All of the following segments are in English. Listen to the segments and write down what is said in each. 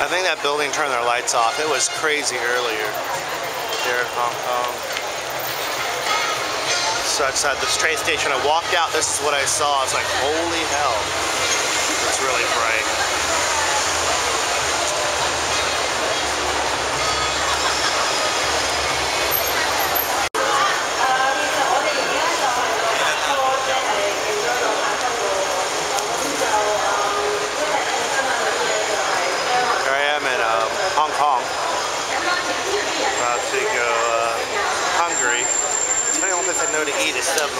I think that building turned their lights off. It was crazy earlier here in Hong Kong. So I outside this train station, I walked out, this is what I saw. I was like, holy hell. It's really bright. Here I am in um, Hong Kong. About to go uh, hungry. The only place I know to eat is 7-Eleven.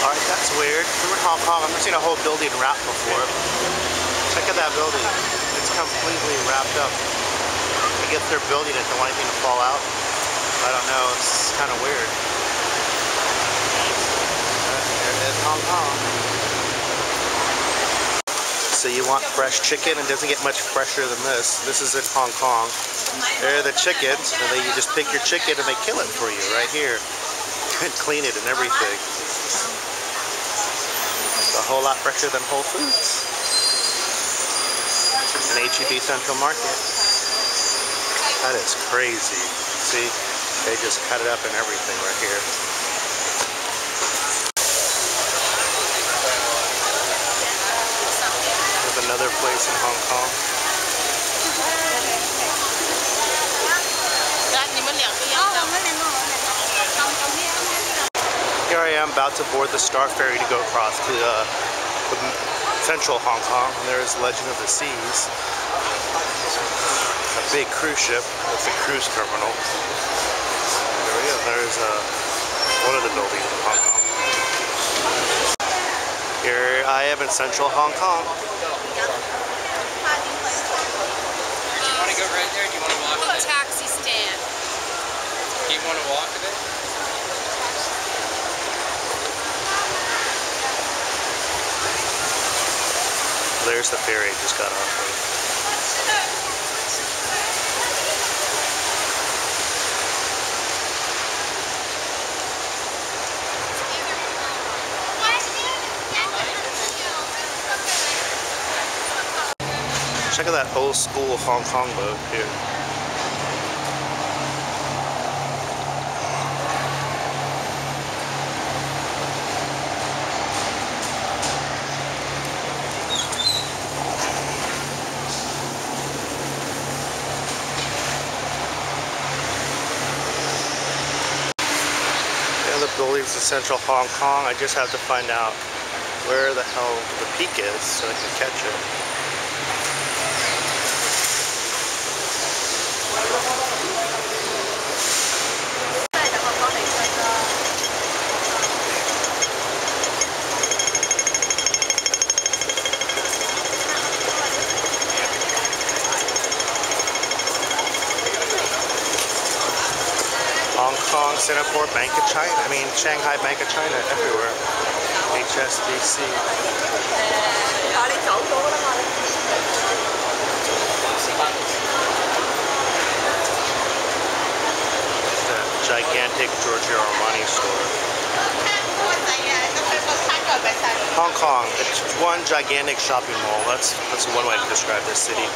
Alright, that's weird. We're in Hong Kong. I've never seen a whole building wrapped before. Check out that building. It's completely wrapped up. I guess they're building it. Don't want anything to fall out. I don't know. It's kind of weird. There it is, Hong Kong. So you want fresh chicken? It doesn't get much fresher than this. This is in Hong Kong. There are the chickens, and then you just pick your chicken and they kill it for you right here. And clean it and everything. It's a whole lot fresher than Whole Foods. And HEB Central Market. That is crazy. See? They just cut it up and everything right here. another place in Hong Kong. Here I am about to board the Star Ferry to go across to uh, central Hong Kong. There is Legend of the Seas, a big cruise ship. with a cruise terminal. There we go. There's uh, one of the buildings in Hong Kong. Here I am in central Hong Kong. Right there? Do you want to walk a bit? Taxi stand. Do you want to walk a bit? There's the ferry I just got off of. Check out that old school Hong Kong boat here. Buildings in central Hong Kong. I just have to find out where the hell the peak is so I can catch it. Hong Kong, Singapore, Bank of China. I mean, Shanghai, Bank of China, everywhere. HSBC. The gigantic Giorgio Armani store. Hong Kong, it's one gigantic shopping mall. That's that's one way to describe this city.